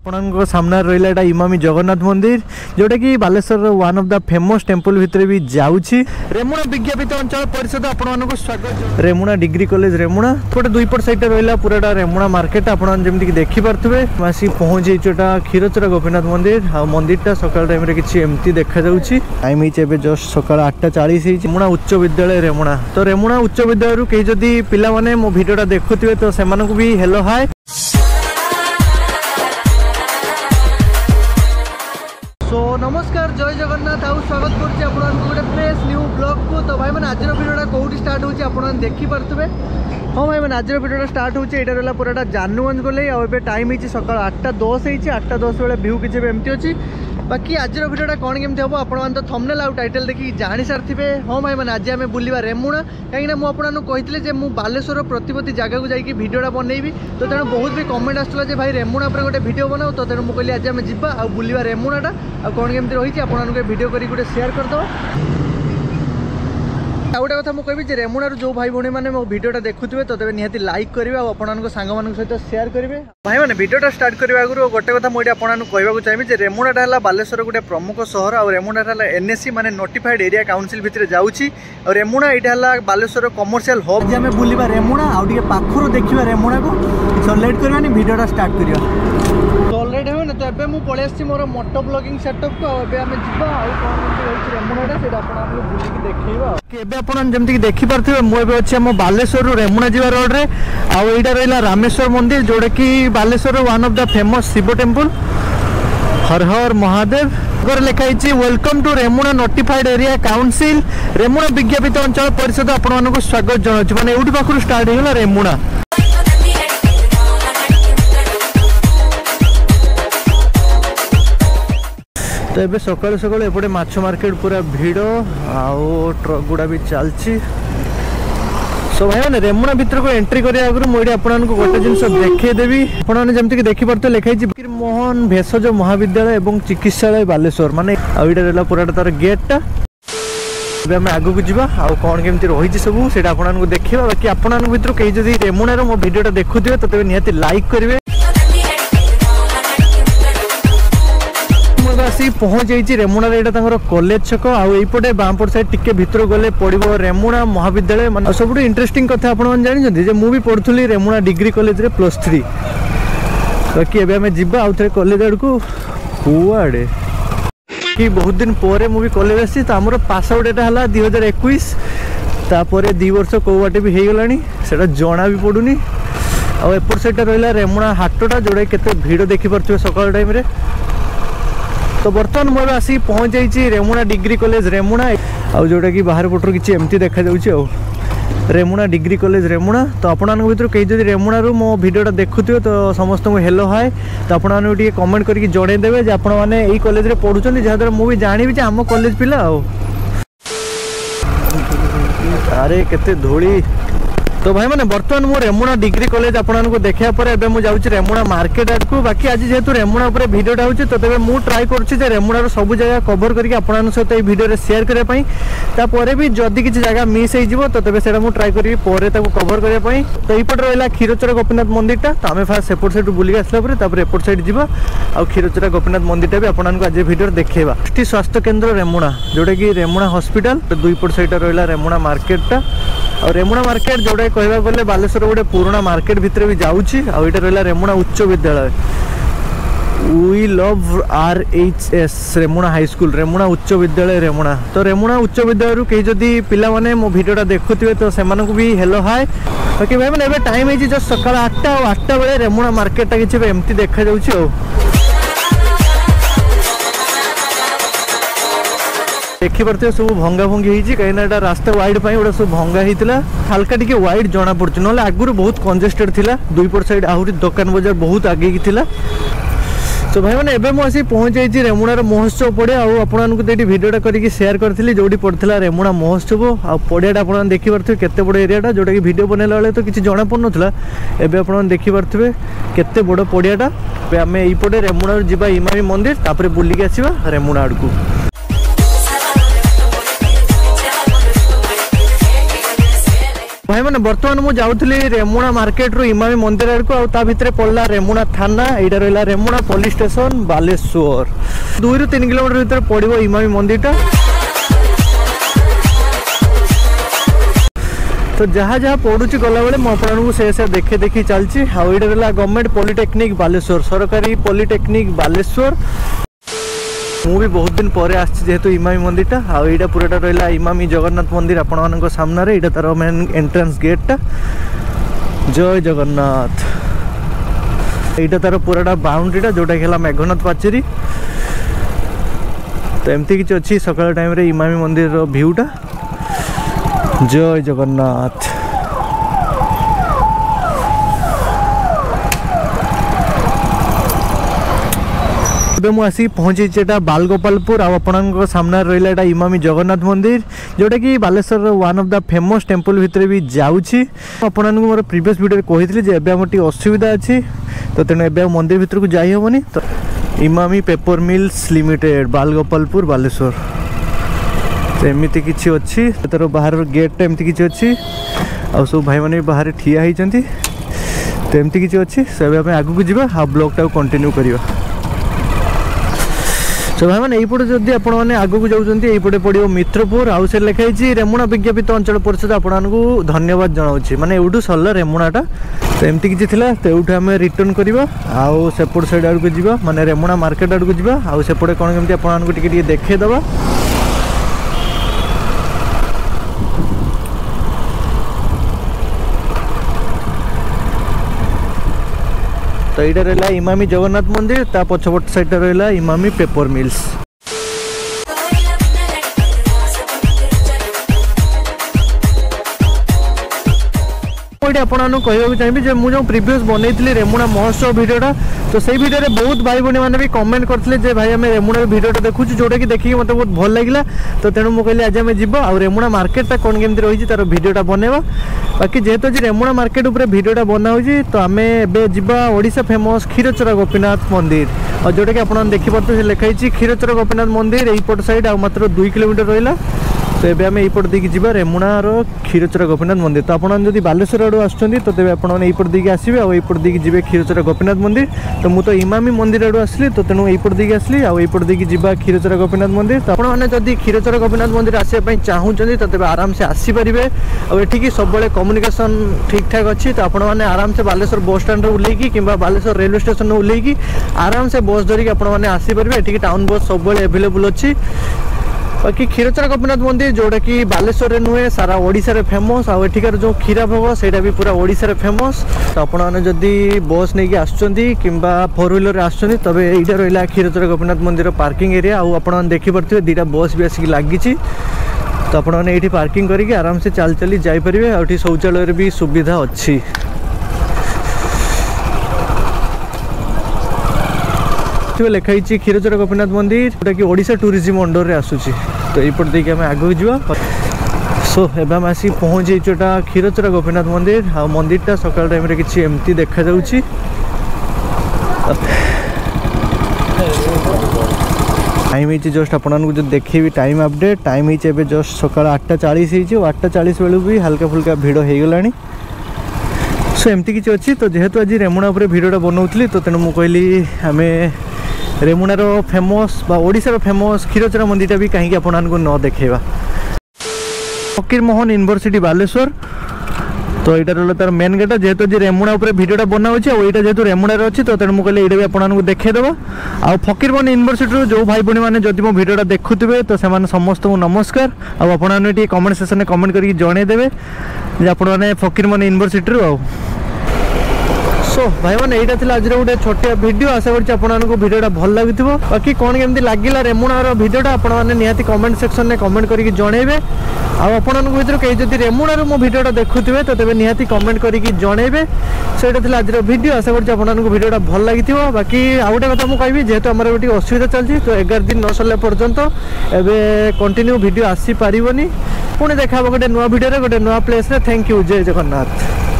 ଆପଣଙ୍କ ସାମ୍ନାରେ ରହିଲା ଏଇଟା ଇମାମି ଜଗନ୍ନାଥ ମନ୍ଦିର ଯେଉଁଟାକି ବାଲେଶ୍ୱରର one of the famous temple ଭିତରେ ବି ଯାଉଛି ରେମୁଣା ବିଜ୍ଞାପିତ ଅଞ୍ଚଳ ପରିଷଦ ଆପଣମାନଙ୍କୁ ସ୍ୱାଗତ ରେମୁଣା ଡିଗ୍ରୀ କଲେଜ ରେମୁଣା ଗୋଟେ ଦୁଇପଟ ସାଇଡ଼୍ଟା ରହିଲା ପୁରାଟା ରେମୁଣା ମାର୍କେଟ୍ ଆପଣମାନେ ଯେମିତିକି ଦେଖିପାରୁଥିବେ ଆସି ପହଞ୍ଚିଛୁ ଏଇଟା କ୍ଷୀରଚୋରା ଗୋପୀନାଥ ମନ୍ଦିର ଆଉ ମନ୍ଦିରଟା ସକାଳ ଟାଇମ୍ରେ କିଛି ଏମିତି ଦେଖାଯାଉଛି ଟାଇମ୍ ହେଇଛି ଏବେ ଜଷ୍ଟ ସକାଳ ଆଠଟା ଚାଳିଶ ହେଇଛି ରେମୁଣା ଉଚ୍ଚ ବିଦ୍ୟାଳୟ ରେମୁଣା ତ ରେମୁଣା ଉଚ୍ଚ ବିଦ୍ୟାଳୟରୁ କେହି ଯଦି ପିଲାମାନେ ମୋ ଭିଡ଼ିଓଟା ଦେଖୁଥିବେ ତ ସେମାନଙ୍କୁ ବି ହେଲୋ ହାଏ সো নমস্কার জয় জগন্নাথ আউ স্বাগত করছি আপনার গোটে ফ্রেশ নিউ ব্লগকু তো ভাই মানে আজর ভিডিওটা কোটি স্টার্ট হচ্ছে আপনার দেখিপারে হ্যাঁ ভাই মানে আজর ভিডিওটা স্টার্ট হচ্ছে এটা রা পুরোটা জানুগঞ্জ গলে আবার এবে টাইম হয়েছে সকাল আটটা দশ হয়েছে আটটা দশ বেড়ে ভিউ কিছু এমতি অছি বাকি আজর ভিডিওটা কোণ কেমি হব আপনার তো থমনেল আউ টাইটেল দেখি জাঁ সারিবে হ্যাঁ ভাই মানে আজ আমি বুলবা রেমুণা কিন্তু মু আপনার কে যে মু বালেশ্বর প্রতবর্তী জায়গাকে যাই ভিডিওটা বনাইবি তো তেমন বহুত বি কমেন্ট আসুলা যে ভাই রেমুণা উপরে গোটে ভিডিও বনাও তো তেমন মু কহিলি আজ আমি যা আউ বুলবা রেমুণাটা আউ কোণ কেমি রয়েছে আপনার ভিডিও করি গোটে সেয়ার করেদেবা ଆଉ ଗୋଟେ କଥା ମୁଁ କହିବି ଯେ ରେମୁଣାରୁ ଯେଉଁ ଭାଇ ଭଉଣୀମାନେ ମୋ ଭିଡ଼ିଓଟା ଦେଖୁଥିବେ ତ ତେବେ ନିହାତି ଲାଇକ୍ କରିବେ ଆଉ ଆପଣଙ୍କ ସାଙ୍ଗମାନଙ୍କ ସହିତ ସେୟାର କରିବେ ଭାଇମାନେ ଭିଡ଼ିଓଟା ଷ୍ଟାର୍ଟ କରିବା ଆଗରୁ ଗୋଟେ କଥା ମୁଁ ଏଠି ଆପଣମାନଙ୍କୁ କହିବାକୁ ଚାହିଁବି ଯେ ରେମୁଣାଟା ହେଲା ବାଲେଶ୍ୱର ଗୋଟେ ପ୍ରମୁଖ ସହର ଆଉ ରେମୁଣାଟା ହେଲା ଏନ୍ଏସି ମାନେ ନୋଟିଫାଏଡ୍ ଏରିଆ କାଉନସିଲ୍ ଭିତରେ ଯାଉଛି ଆଉ ରେମୁଣା ଏଇଟା ହେଲା ବାଲେଶ୍ୱର କମର୍ସିଆଲ୍ ହବ୍ ଯେ ଆମେ ବୁଲିବା ରେମୁଣା ଆଉ ଟିକେ ପାଖରୁ ଦେଖିବା ରେମୁଣାକୁ ସୋ ଲେଟ୍ କରିବାନି ଭିଡ଼ିଓଟା ଷ୍ଟାର୍ଟ କରିବା ରେଡ଼ି ହେଉ ନା ତ ଏବେ ମୁଁ ପଳେଇ ଆସିଛି ମୋର ମୋଟୋ ବ୍ଲଗିଂ ସେଟଅପ୍କୁ ଆଉ ଏବେ ଆମେ ଯିବା ଆଉ କ'ଣ କେମିତି ହେଉଛି ରେମୁଣାଟା ସେଇଟା ଆପଣ ଆମକୁ ବୁଲିକି ଦେଖେଇବା ଆଉ ଏବେ ଆପଣ ଯେମିତିକି ଦେଖିପାରୁଥିବେ ମୁଁ ଏବେ ଅଛି ଆମ ବାଲେଶ୍ୱରରୁ ରେମୁଣା ଯିବା ରୋଡ଼ରେ ଆଉ ଏଇଟା ରହିଲା ରାମେଶ୍ୱର ମନ୍ଦିର ଯେଉଁଟାକି ବାଲେଶ୍ୱରର one of the famous Shiva temple Har Har Mahadev করে লেখা হয়েছে welcome to Remuna notified area council Remuna বিজ্ঞাপিত অঞ্চল পরিষদ আপনার স্বাগত জনাচ্ছি মানে এইটি পাখু স্টার্ট হয়ে গেল রেমুনা ଏବେ ସକାଳୁ ସକାଳୁ ଏପଟେ ମାଛ ମାର୍କେଟ ପୁରା ଭିଡ଼ ଆଉ ଟ୍ରକ୍ ଗୁଡ଼ା ବି ଚାଲିଛି ସୋ ଭାଇମାନେ ରେମୁଣା ଭିତରକୁ ଏଣ୍ଟ୍ରି କରିବା ଆଗରୁ ମୁଁ ଏଠି ଆପଣମାନଙ୍କୁ ଗୋଟେ ଜିନିଷ ଦେଖେଇଦେବି ଆପଣମାନେ ଯେମିତିକି ଦେଖିପାରୁଥିବେ ଲେଖାହେଇଛି ମୋହନ ଭେଷଜ ମହାବିଦ୍ୟାଳୟ ଏବଂ ଚିକିତ୍ସାଳୟ ବାଲେଶ୍ୱର ମାନେ ଆଉ ଏଇଟା ରହିଲା ପୁରାଟା ତାର ଗେଟ୍ଟା ଏବେ ଆମେ ଆଗକୁ ଯିବା ଆଉ କ'ଣ କେମିତି ରହିଛି ସବୁ ସେଇଟା ଆପଣମାନଙ୍କୁ ଦେଖିବା ବାକି ଆପଣମାନଙ୍କ ଭିତରୁ କେହି ଯଦି ରେମୁଣାର ମୋ ଭିଡ଼ିଓଟା ଦେଖୁଥିବେ ତ ତେବେ ନିହାତି ଲାଇକ୍ କରିବେ পৌঁছাইছি রেমুণার এটা তাঁর কলেজ ছক আপটে বাঁপট সাইড টিকি ভিতর গেলে পড়ব রেমুণা মহাবিদ্যালয় মানে সবুঠ ইন্টরেস্টিং কথা আপনার জাঁচান যে মু পড়ুলি রেমুণা ডিগ্রি কলেজে প্লস থ্রি বাকি এবে আমি যা আউথে কলেজ আড়ক কুয়াড়ে কি বহুত দিন পরে মু কলেজ আসছি তো আমার পাস আউট এটা হল দুই হাজার একুশ তাপরে দুই বর্ষ কেউ বাটে বি হয়ে গলা সেটা জনা বি পড়ুনি আউ এপট সাইডটা রহলা রেমুণা হাটটা যেটা কেতে ভিড় দেখিপার সকাল টাইমে তো বর্ତ୍ତমান ମୁଁ ଏବେ ଆସିକି ପହଞ୍ଚାଇଛି ରେମୁଣା ଡିଗ୍ରୀ କଲେଜ ରେମୁଣା ଆଉ ଯେଉଁଟାକି ବାହାର ପଟରୁ କିଛି ଏମିତି ଦେଖାଯାଉଛି ଆଉ ରେମୁଣା ଡିଗ୍ରୀ କଲେଜ ରେମୁଣା ତ ଆପଣମାନଙ୍କ ଭିତରୁ କେହି ଯଦି ରେମୁଣାରୁ ମୋ ଭିଡ଼ିଓଟା ଦେଖୁଥିବେ ତ ସମସ୍ତଙ୍କୁ ହେଲୋ ହାଏ ତ ଆପଣମାନଙ୍କୁ ଟିକେ କମେଣ୍ଟ କରିକି ଜଣାଇଦେବେ ଯେ ଆପଣମାନେ ଏଇ କଲେଜରେ ପଢ଼ୁଛନ୍ତି ଯାହାଦ୍ୱାରା ମୁଁ ବି ଜାଣିବି ଯେ ଆମ କଲେଜ ପିଲା ଆଉ ଆରେ କେତେ ଧୂଳି তো ভাই মানে বর্তমান মু রেমুনা ডিগ্রি কলেজ আপনার দেখা পরে এবার যাচ্ছি রেমুনা মার্কেট আড়ক বাকি আজ যেহেতু রেমুনা উপরে ভিডিওটা হচ্ছে তো তবে মু ট্রাই করছি যে রেমুনার সব জায়গা কভর করি আপনার সহ এই ভিডিওরে সেয়ার করা তাপরে বি যদি কিছু জায়গা মিস হয়ে যাব তো তবে সেটা মু ট্রাই করি পরে তা কভর করা তো এইপটে রা ক্ষীরচোরা গোপীনাথ মন্দিরটা তো আমি ফার্স্ট সেপট সাইড বুলি আসলা পরে তাপরে এপট সাইড যা আর ক্ষীরচোরা গোপীনাথ মন্দিরটা বি আপনার আজ ভিডিওরে দেখেবা এটি স্বাস্থ্য কেন্দ্র রেমুণা যেটা কি রেমুনা হসপিটাল দুইপট সাইডটা রহলা রেমুনা মার্কেটটা আর রেমুনা মার্কেট যেটা କହିବାକୁ ଗଲେ ବାଲେଶ୍ୱର ଗୋଟେ ପୁରୁଣା ମାର୍କେଟ ଭିତରେ ବି ଯାଉଛି ଆଉ ଏଇଟା ରହିଲା ରେମୁଣା ଉଚ୍ଚ ବିଦ୍ୟାଳୟ we love R H S Remuna high Remuna ଉଚ୍ଚ ବିଦ୍ୟାଳୟ ରେମୁଣା ତ ରେମୁଣା ଉଚ୍ଚ ବିଦ୍ୟାଳୟରୁ କେହି ଯଦି ପିଲାମାନେ ମୋ ଭିଡ଼ିଓଟା ଦେଖୁଥିବେ ତ ସେମାନଙ୍କୁ ବି ହେଲୋ ହାଏ ଓକେ ଭାଇ ମାନେ ଏବେ ଟାଇମ୍ ହେଇଛି ଜଷ୍ଟ ସକାଳ ଆଠଟା ଆଉ ଆଠଟା ବେଳେ ରେମୁଣା ମାର୍କେଟଟା କିଛି ଏବେ ଏମିତି ଦେଖାଯାଉଛି ଆଉ দেখিপারে ଦେଖିପାରୁଥିବେ ସବୁ ଭଙ୍ଗା ଭଙ୍ଗି ହେଇଛି କାହିଁକିନା ଏଇଟା ରାସ୍ତା ୱାଇଡ୍ ପାଇଁ ଗୋଟେ ସବୁ ଭଙ୍ଗା ହେଇଥିଲା ହାଲକା ଟିକେ ୱାଇଡ୍ ଜଣାପଡ଼ୁଛି ନହେଲେ ଆଗରୁ ବହୁତ କଞ୍ଜେଷ୍ଟେଡ୍ ଥିଲା ଦୁଇପଟ সাইড আহরি দোকান ବଜାର ବହୁତ ଆଗେଇକି ଥିଲା তো ভাই মানে এবার আসি পৌঁছাইছি রেমুণার মহোৎসব পড়ে আউ আপনার এটি ভিডিওটা করি সেয়ার করে যেটি পড়ে রেমুণা মহোৎসব আড়িয়াটা আপনার দেখিপারে কত বড় এরিয়াটা যেটা কি ভিডিও বনাইলা বেড়ে তো কিছু জনা নথিলা এবে আপনার দেখিপারে কত বড় পড়িয়াটা আমি এইপটে রেমুণার যা ইমামি মন্দির তাপরে বুলিকি আসবা রেমুণা আড়ু ভাইমানে বর্তমান মু যাওଥିଲି ରେମୁଣା ମାର୍କେଟରୁ ଇମାମି ମନ୍ଦିର ଆଡ଼କୁ ଆଉ ତା ଭିତରେ ପଡ଼ିଲା ରେମୁଣା ଥାନା ଏଇଟା ରହିଲା ରେମୁଣା ପୋଲିସ ଷ୍ଟେସନ ବାଲେଶ୍ୱର ଦୁଇରୁ ତିନି କିଲୋମିଟର ଭିତରେ ପଡ଼ିବ ଇମାମି ମନ୍ଦିରଟା তো যা যা পড়ুছি গলাবেলে মু আপনার সে সে দেখে দেখি চালছি আউ এটা রা গভর্নমেন্ট পলিটেকনিক বালেশ্বর সরকারি পলিটেকনিক বালেশ্বর मुझे बहुत दिन पर आसी जेहेतु इमामी मंदिरटा आईटा पूराटा रहा इमामी जगन्नाथ मंदिर आपण सामने यहाँ तार मेन एंट्रान्स गेटा जय जगन्नाथ यहाँ तार पूराटा बाउंड्रीटा जोटा कि मेघनाथ पाचेरी तो एमती किसी अच्छी सकाल टाइम इमामी मंदिर भ्यूटा जय जगन्नाथ ଏବେ ମୁଁ ଆସିକି ପହଞ୍ଚିଛି ଏଇଟା ବାଲଗୋପାଳପୁର ଆଉ ଆପଣଙ୍କ ସାମ୍ନାରେ ରହିଲା ଏଇଟା ଇମାମି ଜଗନ୍ନାଥ ମନ୍ଦିର ଯେଉଁଟାକି ବାଲେଶ୍ୱରର one of the famous temple ଭିତରେ ବି ଯାଉଛି ଆପଣମାନଙ୍କୁ ମୋର ପ୍ରିଭିୟସ୍ ଭିଡ଼ିଓରେ କହିଥିଲି ଯେ ଏବେ ଆମର ଟିକେ ଅସୁବିଧା ଅଛି ତ ତେଣୁ ଏବେ ଆଉ ମନ୍ଦିର ଭିତରକୁ ଯାଇ ହେବନି ତ Emami paper mills limited Balgopalpur Baleswar ତ ଏମିତି କିଛି ଅଛି ତାର ବାହାରର ଗେଟ୍ଟା ଏମିତି କିଛି ଅଛି ଆଉ ସବୁ ଭାଇମାନେ ବି ବାହାରେ ଠିଆ ହେଇଛନ୍ତି ତ ଏମିତି କିଛି ଅଛି ସେ ଏବେ ଆମେ ଆଗକୁ ଯିବା ଆଉ ବ୍ଲଗ୍ଟାକୁ କଣ୍ଟିନ୍ୟୁ କରିବା সো ভাই মানে এইপটে যদি আপনার আগুক যাচ্ছেন এইপটে পড়ব মিত্রপুর আখাইছে রেমুনা বিজ্ঞাপিত অঞ্চল পরিষদ আপনার ধন্যবাদ জনাওছি মানে এইটু সরল রেমুনাটা তো এমতি কিছু লাগে তো আমি রিটর্ন করা আপট সাইড আড়ুক যা মানে রেমুনা মার্কেট আড়ুক যা আপটে কম কমি আপনার টিকিয়ে দেখে দেওয়া ତ ଏଇଟା ରହିଲା ଇମାମି ଜଗନ୍ନାଥ ମନ୍ଦିର ତା ପଛପଟ ସାଇଡ଼ଟା ରହିଲା ଇମାମି ପେପର ମିଲ୍ସ ଆପଣମାନଙ୍କୁ କହିବାକୁ ଚାହିଁବି ଯେ ମୁଁ ଯେଉଁ ପ୍ରିଭିୟସ୍ ବନେଇଥିଲି ରେମୁଣା ମହୋତ୍ସବ ଭିଡ଼ିଓଟା তো সেই ভিডিওতে বহু ভাই ভী মানে কমেন্ট করলে যে ভাই আমি রেমুড়ার ভিডিওটা দেখুছু যেটা কি দেখি মতো বহু ভাল লাগলা তো তেমন মু কে আজ আমি যাব আর রেমুণা মার্কেটটা কোণ কেমতি রয়েছে তার ভিডিওটা বনাইবা বাকি যেহেতু যে রেমুড়া মার্কেট উপরে ভিডিওটা বনা হয়েছে তো আমি এবে যা ওড়শা ফেমস ক্ষীরচোরা গোপীনাথ মন্দির আর যেটা কি আপনার দেখিপার সে লেখা হয়েছে ক্ষীরচোরা গোপীনাথ মন্দির এইপট সাইড আপ মাত্র দুই কিলোমিটার রহলা তো ଏବେ ଆମେ ଏଇପଟ ଦେଇକି ଯିବା ରେମୁଣାର କ୍ଷୀରଚୋରା ଗୋପୀନାଥ ମନ୍ଦିର ତ ଆପଣମାନେ ଯଦି ବାଲେଶ୍ୱର ଆଡ଼ୁ ଆସୁଛନ୍ତି ତ ତେବେ ଆପଣମାନେ ଏଇପଟ ଦେଇକି ଆସିବେ ଆଉ ଏଇପଟ ଦେଇକି ଯିବେ କ୍ଷୀରଚୋରା ଗୋପୀନାଥ ମନ୍ଦିର ତ ମୁଁ ତ ଇମାମି ମନ୍ଦିର ଆଡ଼ୁ ଆସିଲି ତ ତେଣୁ ଏଇପଟ ଦେଇକି ଆସିଲି ଆଉ ଏଇପଟ ଦେଇକି ଯିବା କ୍ଷୀରଚୋରା ଗୋପୀନାଥ ମନ୍ଦିର ତ ଆପଣମାନେ ଯଦି କ୍ଷୀରଚୋରା ଗୋପୀନାଥ ମନ୍ଦିର ଆସିବା ପାଇଁ ଚାହୁଁଛନ୍ତି ତ ତେବେ ଆରାମସେ ଆସିପାରିବେ ଆଉ ଏଠିକି ସବୁବେଳେ କମ୍ୟୁନିକେସନ୍ ଠିକ୍ ଠାକ୍ ଅଛି ତ ଆପଣମାନେ ଆରାମସେ ବାଲେଶ୍ୱର ବସ୍ ଷ୍ଟାଣ୍ଡରେ ଓହ୍ଲେଇକି କିମ୍ବା ବାଲେଶ୍ୱର ରେଲୱେ ଷ୍ଟେସନ୍ରୁ ଓହ୍ଲେଇକି ଆରାମସେ ବସ୍ ଧରିକି ଆପଣମାନେ ଆସିପାରିବେ ଏଠିକି ଟାଉନ୍ ବସ୍ ସବୁବେଳେ ଆଭେଲେବୁଲ୍ ଅଛି ବାକି କ୍ଷୀରଚୋରା ଗୋପୀନାଥ ମନ୍ଦିର ଯେଉଁଟାକି ବାଲେଶ୍ୱରରେ ନୁହେଁ ସାରା ଓଡ଼ିଶାରେ ଫେମସ୍ ଆଉ ଏଠିକାର ଯେଉଁ କ୍ଷୀର ଭୋଗ ସେଇଟା ବି ପୁରା ଓଡ଼ିଶାରେ ଫେମସ୍ ତ ଆପଣମାନେ ଯଦି ବସ୍ ନେଇକି ଆସୁଛନ୍ତି କିମ୍ବା ଫୋର୍ ହ୍ୱିଲର୍ରେ ଆସୁଛନ୍ତି ତେବେ ଏଇଟା ରହିଲା କ୍ଷୀରଚୋରା ଗୋପୀନାଥ ମନ୍ଦିର ପାର୍କିଂ ଏରିଆ ଆଉ ଆପଣମାନେ ଦେଖିପାରୁଥିବେ ଦୁଇଟା ବସ୍ ବି ଆସିକି ଲାଗିଛି ତ ଆପଣମାନେ ଏଇଠି ପାର୍କିଂ କରିକି ଆରାମସେ ଚାଲି ଚାଲି ଯାଇପାରିବେ ଆଉ ଏଠି ଶୌଚାଳୟରେ ବି ସୁବିଧା ଅଛି দেখুবে লেখা হয়েছে ক্ষীরচর গোপীনাথ মন্দির যেটা কি ওড়শা ট্যুরিজম অন্ডরে আসুচি তো এইপট দিকে আমি আগুক যা সো এবে আমি আসি পৌঁছাইছু এটা ক্ষীরচর গোপীনাথ মন্দির আর মন্দিরটা সকাল টাইমে কিছু এমতি দেখা যাচ্ছে টাইম হয়েছে জস্ট আপনার যদি দেখেবি টাইম আপডেট টাইম হয়েছে এবার জস্ট সকাল আটটা চাশ হয়েছে আটটা চাশ বেলু বি হালকা ফুলকা ভিড় হয়ে গলা সো এমতি কিছু অছি তো যেহেতু আজ রেমুণা উপরে ভিডিওটা বনাউলি তো তেমন মু কহিলি আমি ରେମୁଣାର ଫେମସ୍ ବା ଓଡ଼ିଶାର ଫେମସ୍ କ୍ଷୀରଚୋରା ମନ୍ଦିରଟା ବି କାହିଁକି ଆପଣମାନଙ୍କୁ ନ ଦେଖେଇବା ଫକୀର ମୋହନ ୟୁନିଭର୍ସିଟି ବାଲେଶ୍ୱର ତ ଏଇଟା ରହିଲା ତାର ମେନ୍ ଗେଟ୍ ଯେହେତୁ ଆଜି ରେମୁଣା ଉପରେ ଭିଡ଼ିଓଟା ବନାଉଛି ଆଉ ଏଇଟା ଯେହେତୁ ରେମୁଣାରେ ଅଛି ତ ତେଣୁ ମୁଁ କହିଲି ଏଇଟା ବି ଆପଣମାନଙ୍କୁ ଦେଖେଇଦେବା ଆଉ ଫକୀର ମୋହନ ୟୁନିଭର୍ସିଟିରୁ ଯେଉଁ ଭାଇ ଭଉଣୀମାନେ ଯଦି ମୋ ଭିଡ଼ିଓଟା ଦେଖୁଥିବେ ତ ସେମାନେ ସମସ୍ତଙ୍କୁ ନମସ୍କାର ଆଉ ଆପଣମାନେ ଟିକେ କମେଣ୍ଟ ସେକ୍ସନରେ କମେଣ୍ଟ କରିକି ଜଣେଇଦେବେ ଯେ ଆପଣମାନେ ଫକୀର ମୋହନ ୟୁନିଭର୍ସିଟିରୁ ଆଉ সো ভাইমানে এইটা লা আজর গোটে ছোটিয়া ভিডিও আশা করছি আপনার ভিডিওটা ভাল লাগুব বাকি কোণ কেমি লাগিলা রেমুণার ভিডিওটা আপনার নিহতি কমেন্ট সেকশনে কমেন্ট করি জনাইবে আপনার ভিতর কে যদি রেমুণার মো ভিডিওটা দেখুবে তো তবে নিহতি কমেন্ট করি জনাইবে সো এটা লা আজর ভিডিও আশা করছি আপনার ভিডিওটা ভাল লাগিব বাকি আউ গোটে কথা মুবি যেহেতু আমার এবার টিকি অসুবিধা চলছে তো এগার দিন ন সরলে পর্যন্ত এবে কন্টিনিউ ভিডিও আসিপারবনি পুঁ দেখা হব গোটে নূয় ভিডিওরে গোটে নূয় প্লেসে থ্যাংক ইউ জয় জগন্নাথ